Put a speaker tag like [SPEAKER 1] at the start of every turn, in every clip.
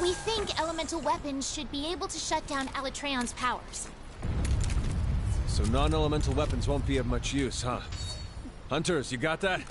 [SPEAKER 1] We think elemental weapons should be able to shut down Alatreon's powers.
[SPEAKER 2] So non-elemental weapons won't be of much use, huh? Hunters, you got that?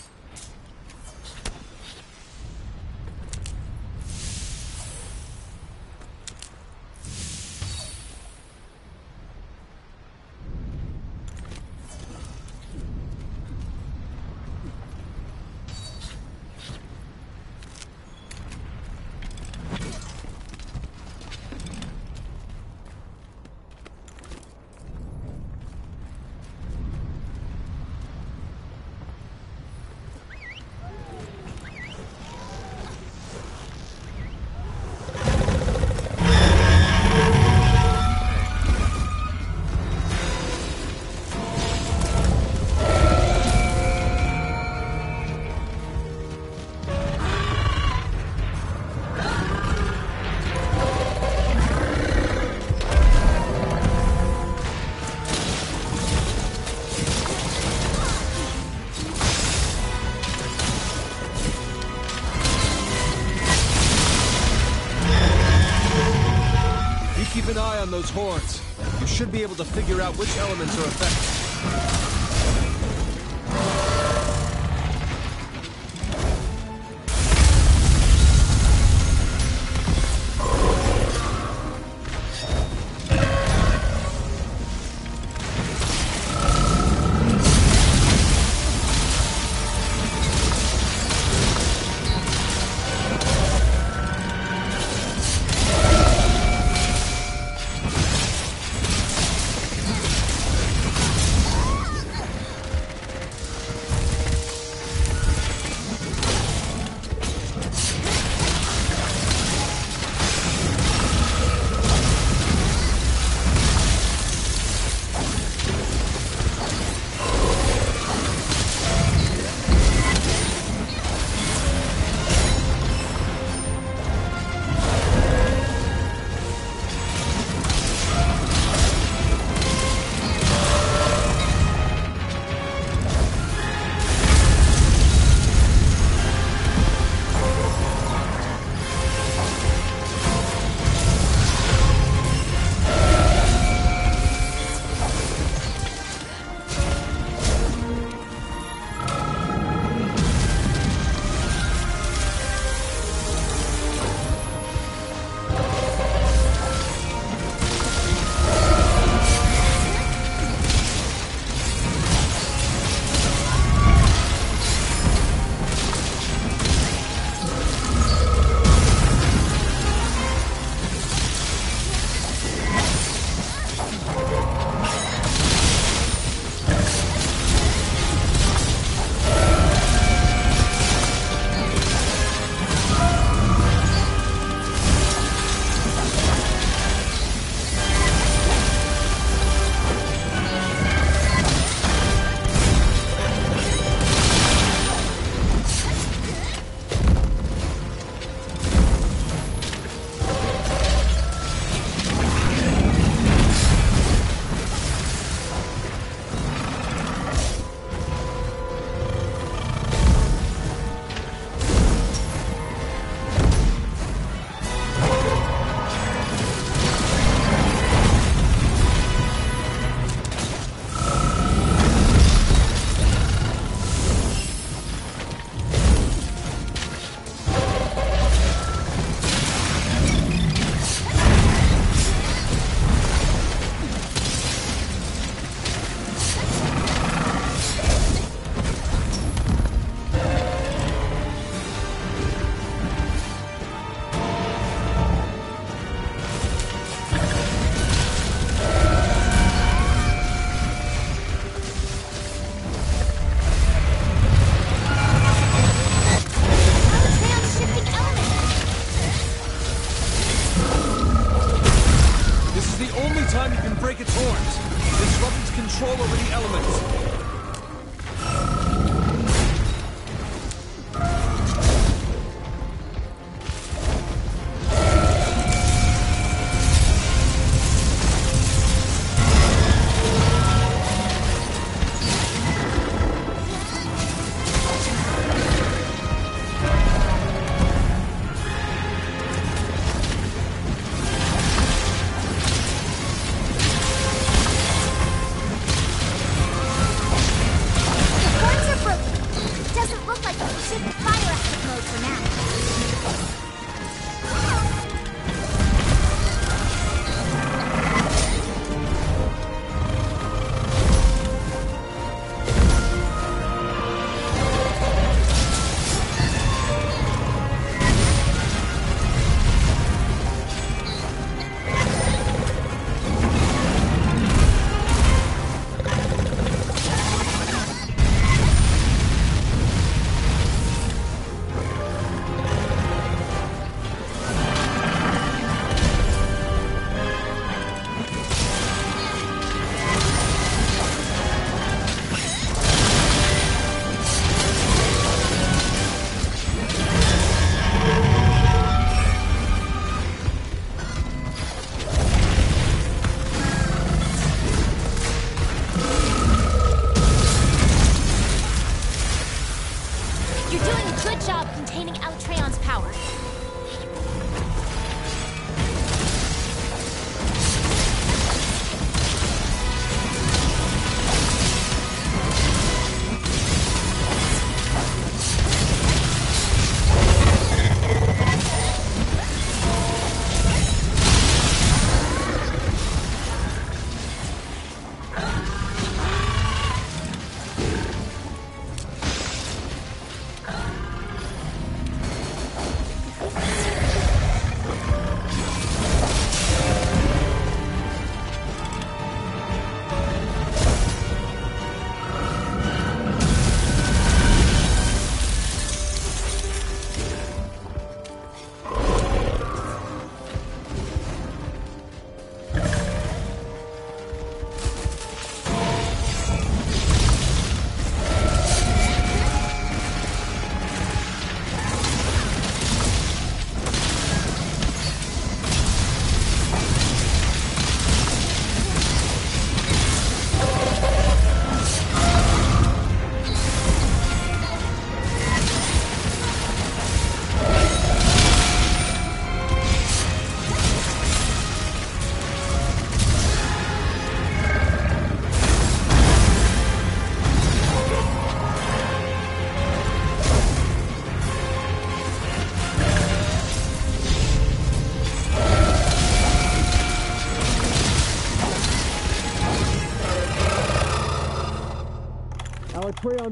[SPEAKER 2] You should be able to figure out which elements are affected.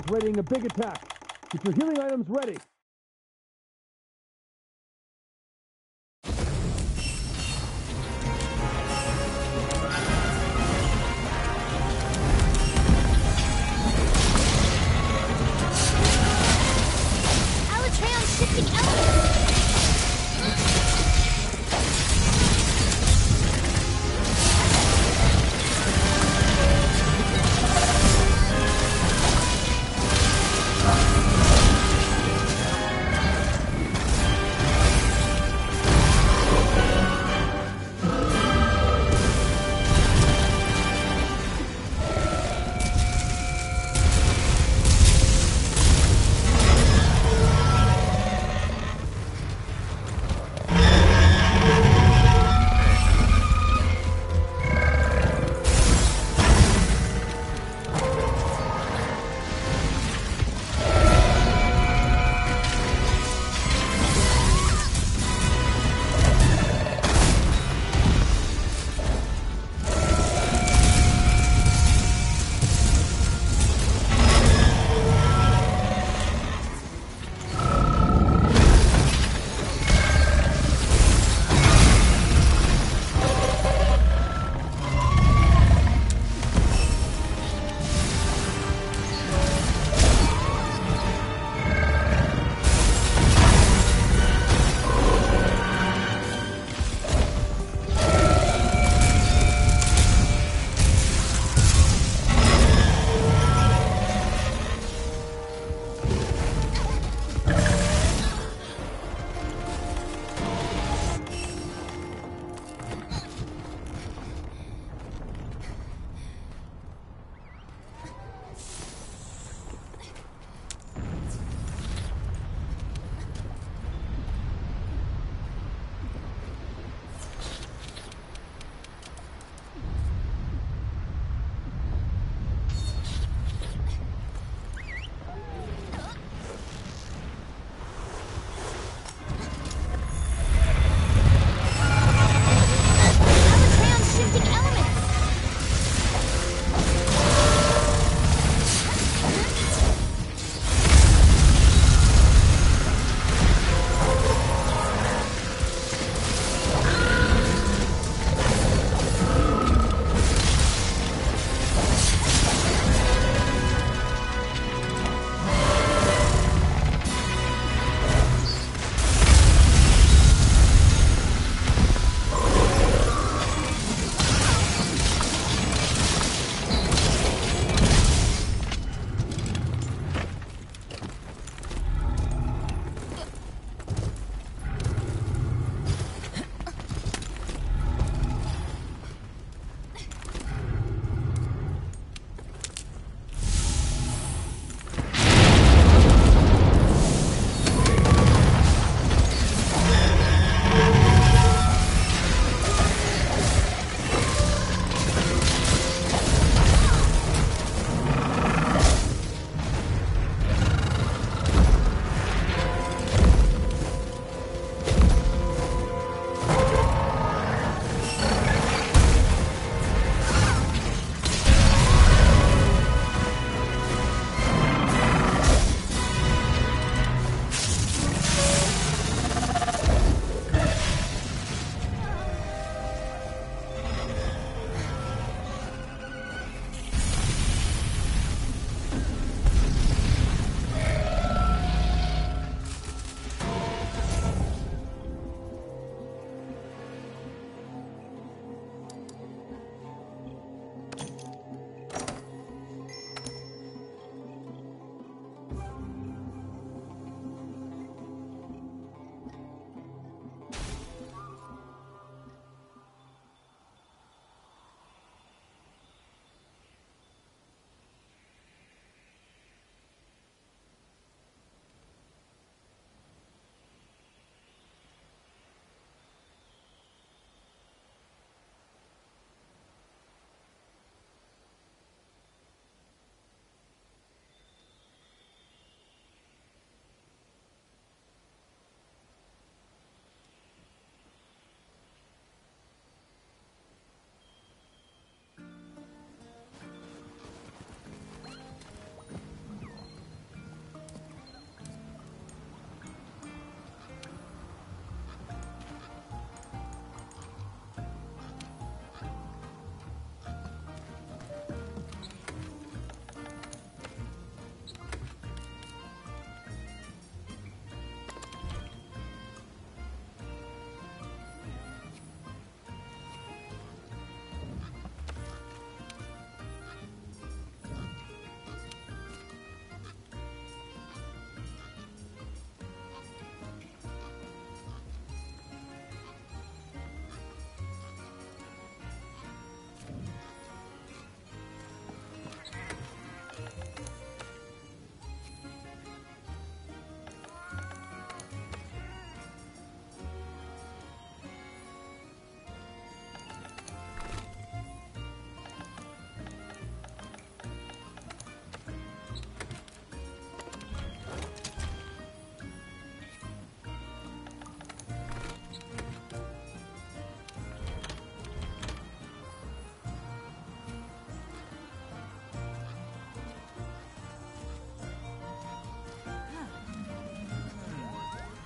[SPEAKER 2] Readying a big attack. Get your healing items ready.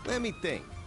[SPEAKER 3] Let me think.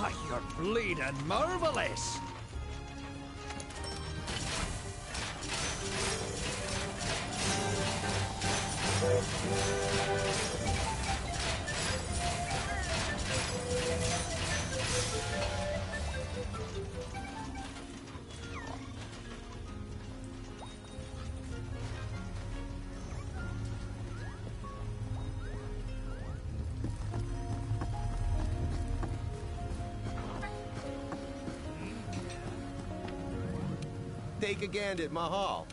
[SPEAKER 4] Why, you're bleeding marvelous!
[SPEAKER 3] Take a gander at Mahal.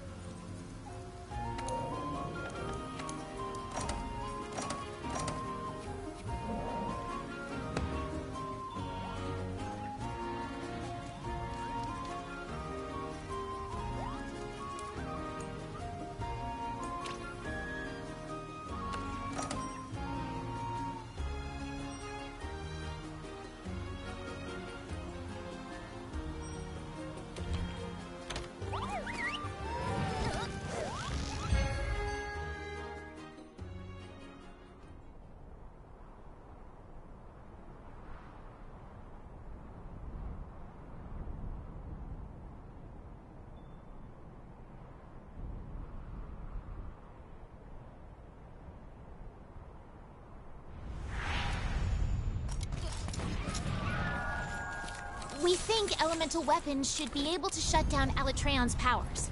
[SPEAKER 1] Elemental weapons should be able to shut down Alatreon's powers.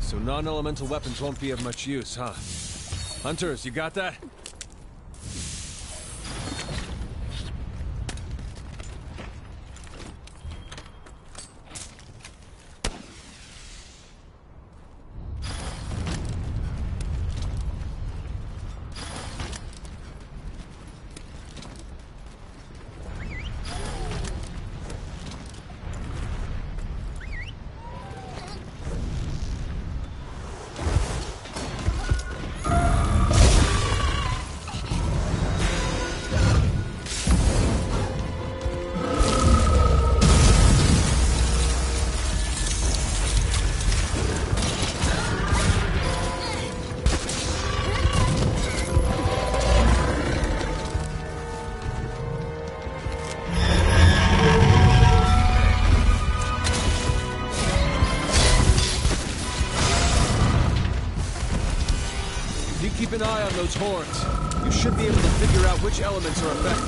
[SPEAKER 2] So non-elemental weapons won't be of much use, huh? Hunters, you got that? On those horns, you should be able to figure out which elements are affected.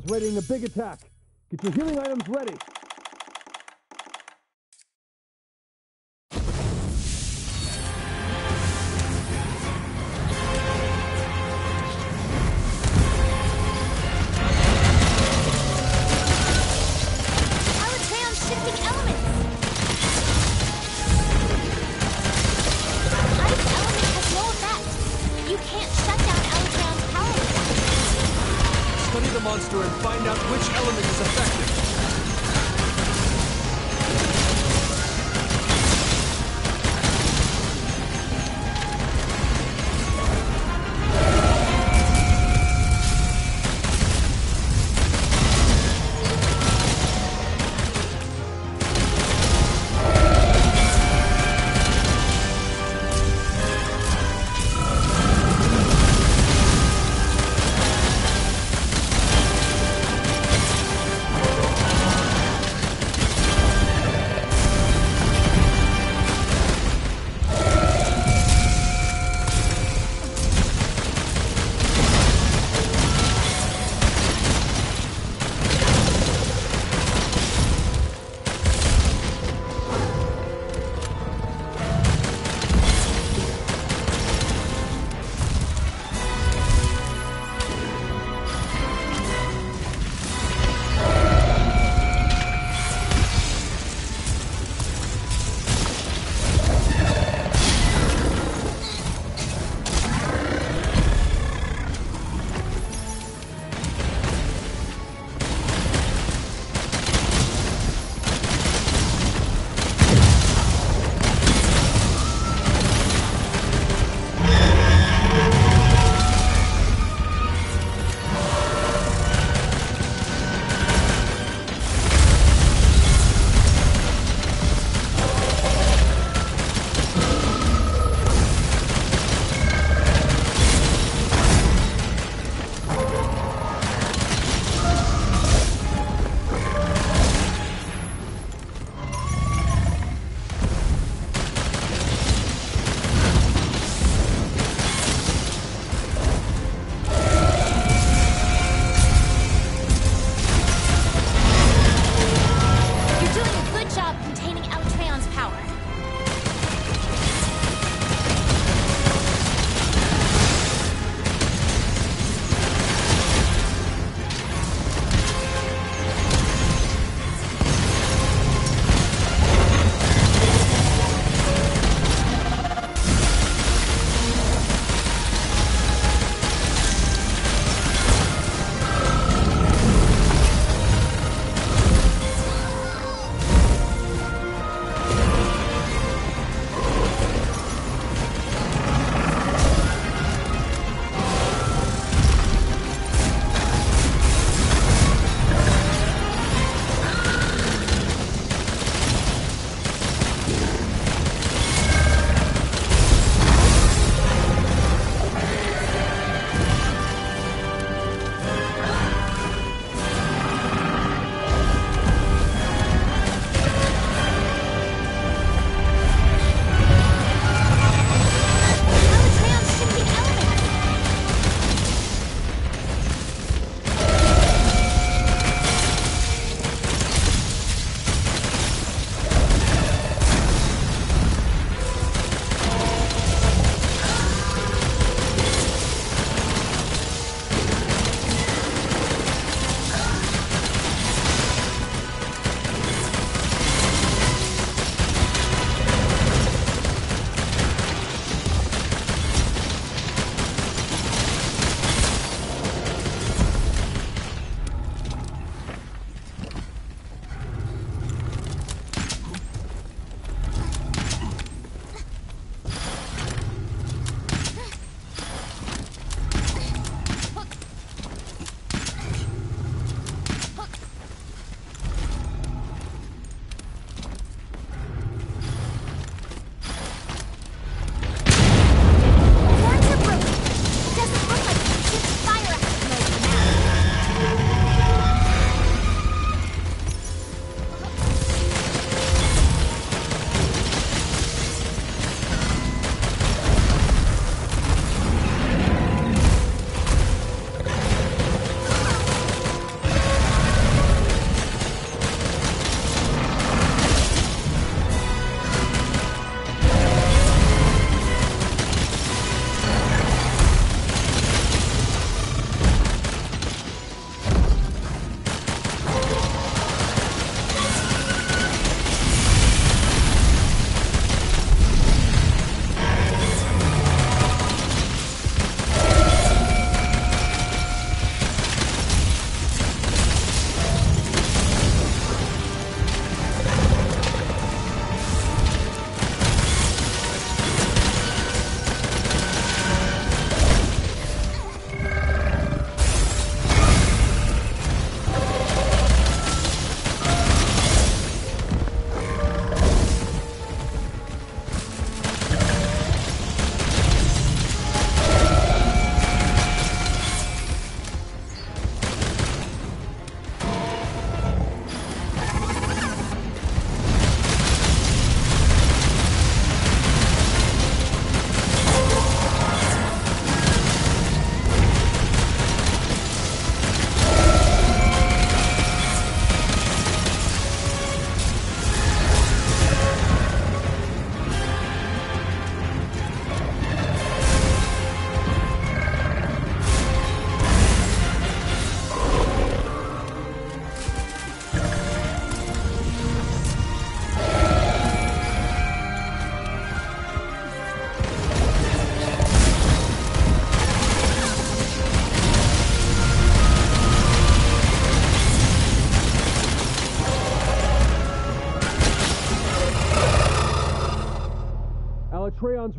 [SPEAKER 2] Readying a big attack. Get your healing items ready.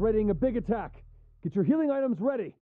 [SPEAKER 1] Readying a big attack. Get your healing items ready.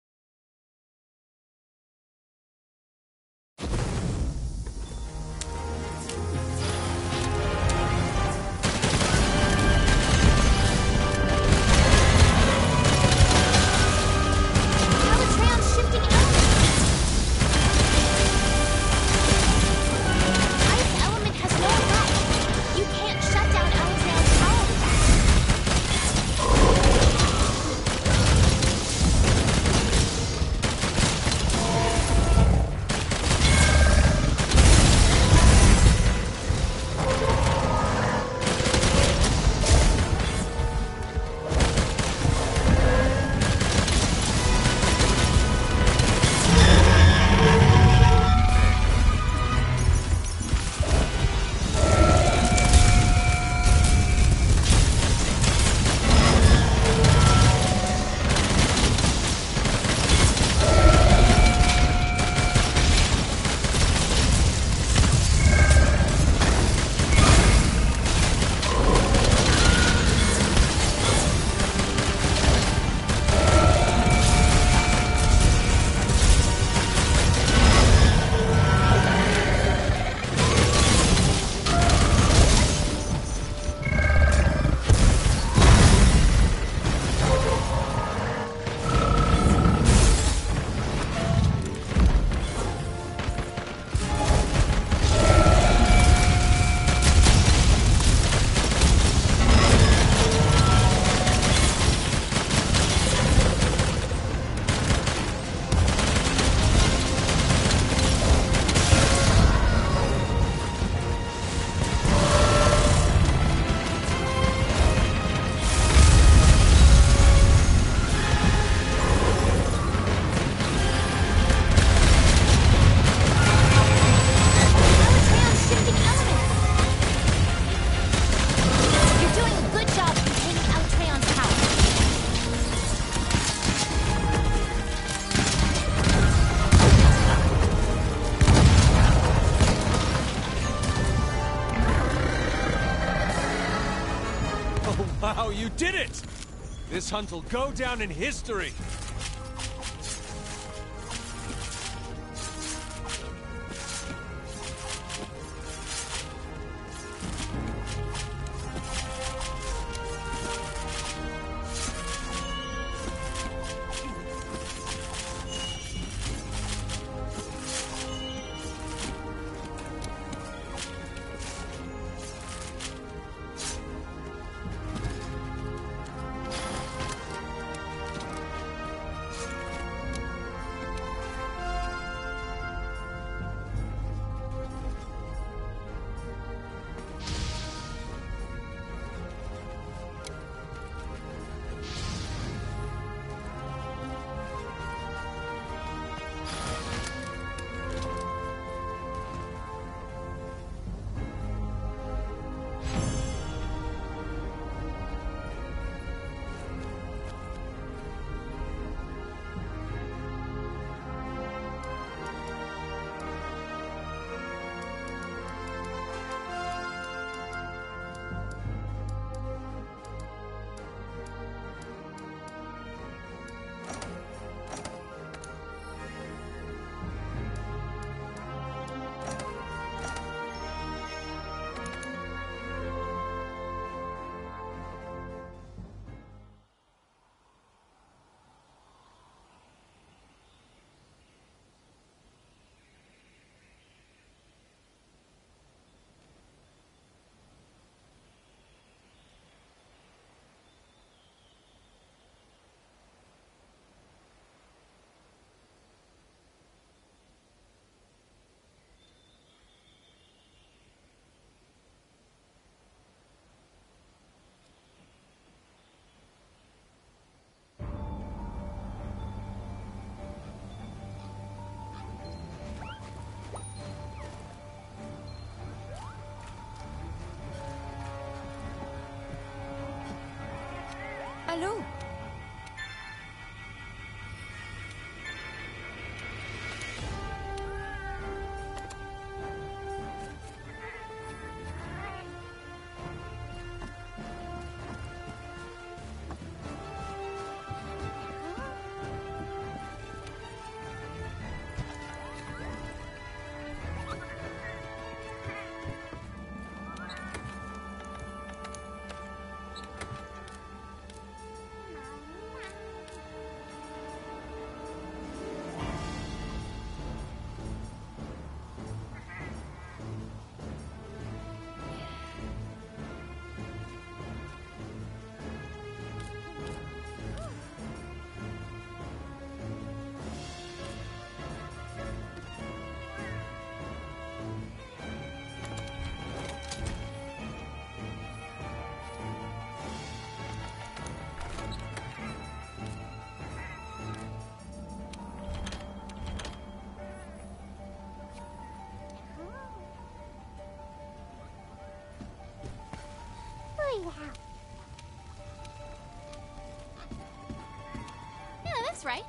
[SPEAKER 1] Wow, you did it! This hunt will go down in history. Yeah, that's right.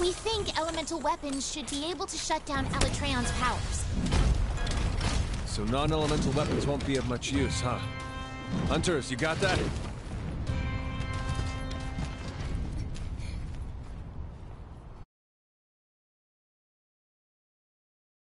[SPEAKER 1] We think elemental weapons should be able to shut down Alatreon's powers.
[SPEAKER 2] So non-elemental weapons won't be of much use, huh? Hunters, you got that?